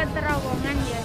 ke terowongan ya